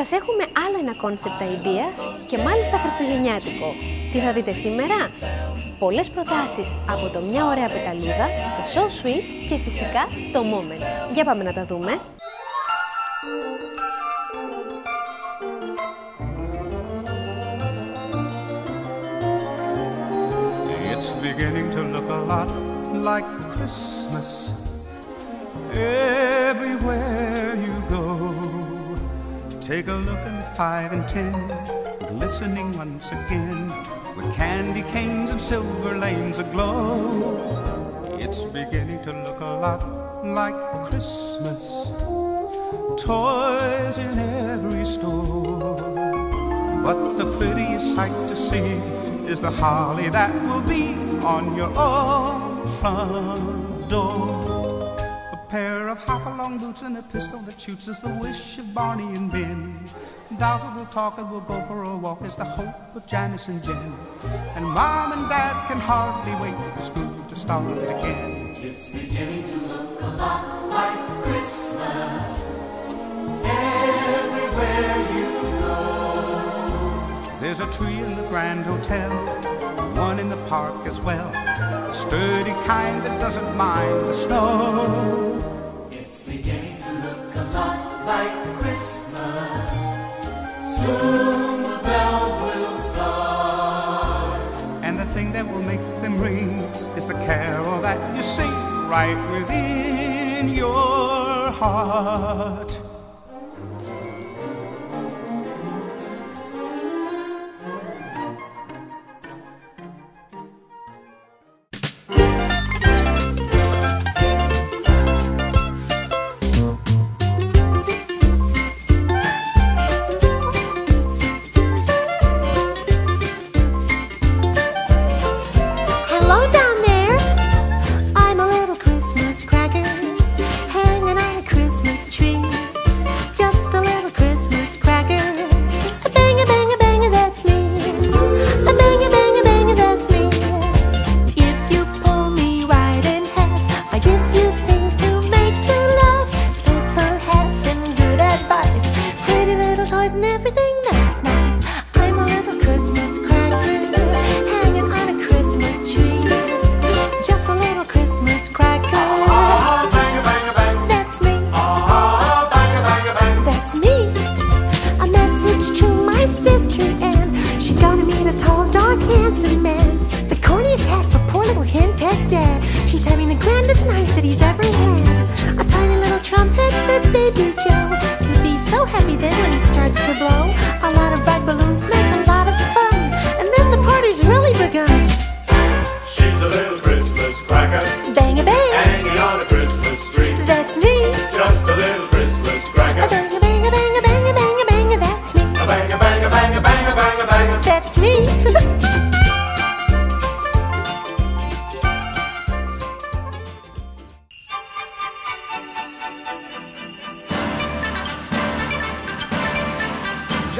Σας έχουμε άλλο ένα concept ideas και μάλιστα χριστουγεννιάτικο. Τι θα δείτε σήμερα; Πολλές προτάσεις από το Μια Ωραία Πεταλούδα, το So Sweet και φυσικά το Moments. Για πάμε να τα δούμε. It's beginning to look a lot like Christmas Take a look at the five and ten, glistening once again with candy canes and silver lanes aglow. It's beginning to look a lot like Christmas. Toys in every store. But the prettiest sight to see is the holly that will be on your own front door. Pair of hop-along boots and a pistol that shoots is the wish of Barney and Ben. That will talk and we'll go for a walk is the hope of Janice and Jen. And Mom and Dad can hardly wait for school to start again. It's beginning to look a lot like Christmas everywhere you go. There's a tree in the Grand Hotel, one in the park as well. A sturdy kind that doesn't mind the snow. It's beginning to look a lot like Christmas. Soon the bells will start. And the thing that will make them ring is the carol that you sing right within your heart. And everything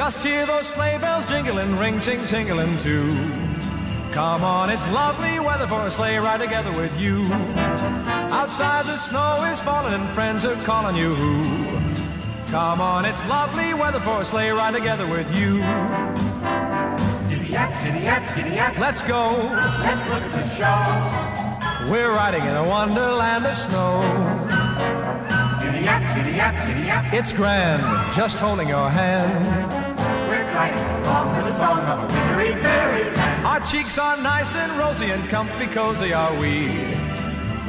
Just hear those sleigh bells jingling, ring ting tingling too. Come on, it's lovely weather for a sleigh ride together with you. Outside the snow is falling and friends are calling you. Come on, it's lovely weather for a sleigh ride together with you. Giddy yak, giddy yak, giddy yak. Let's go. Let's look at the show. We're riding in a wonderland of snow. Giddy yak, giddy yak, giddy yak. It's grand, just holding your hand. We're along with the song of a wintry. Our cheeks are nice and rosy and comfy cozy are we.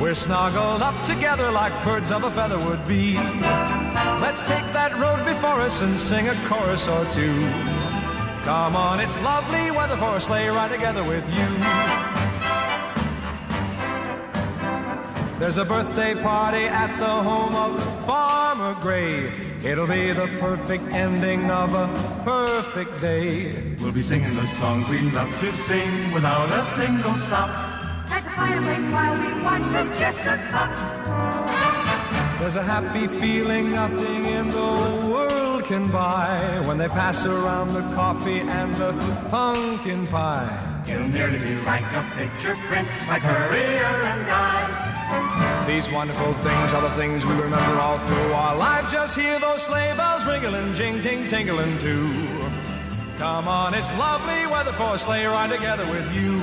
We're snuggled up together like birds of a feather would be. Let's take that road before us and sing a chorus or two. Come on, it's lovely weather for a sleigh ride together with you. There's a birthday party at the home of Farmer Gray. It'll be the perfect ending of a perfect day. We'll be singing the songs we love to sing without a single stop. At the fireplace while we watch the chestnuts pop. There's a happy feeling nothing in the world can buy when they pass around the coffee and the pumpkin pie. It'll nearly be like a picture print, like Currier and Ives. These wonderful things are the things we remember all through our lives. Just hear those sleigh bells ringling, jing, ting, tingling too. Come on, it's lovely weather for a sleigh ride together with you.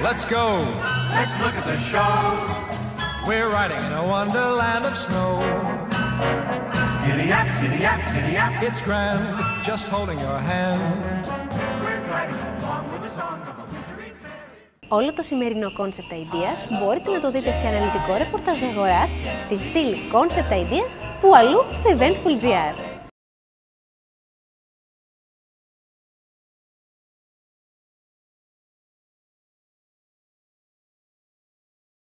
Let's go. Let's look at the show. We're riding in a wonderland of snow. Giddy up, giddy up, giddy up. It's grand, just holding your hand. We're gliding along with the song of a wintry Όλο το σημερινό Concept Ideas μπορείτε να το δείτε σε αναλυτικό ρεπορτάζ αγοράς στην στήλη Concept Ideas που αλλού στο Eventful GR.